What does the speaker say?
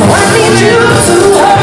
I need you to hold